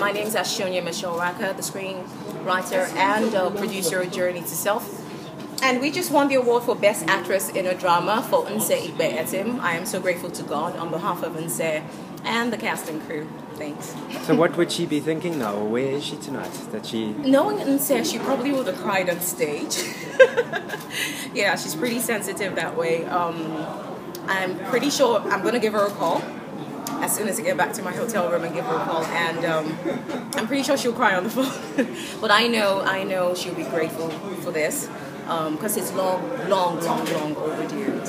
My name is Ashionye Michelle Raccah, the screenwriter and uh, producer of Journey to Self. And we just won the award for Best Actress in a Drama for Nse Ikpe-Etim. I am so grateful to God on behalf of Nse and the cast and crew. Thanks. So what would she be thinking now? Where is she tonight? That she Knowing Nse, she probably would have cried on stage. yeah, she's pretty sensitive that way. Um, I'm pretty sure I'm going to give her a call as soon as I get back to my hotel room and give her a call. And um, I'm pretty sure she'll cry on the phone. but I know, I know she'll be grateful for this because um, it's long, long, long, long overdue.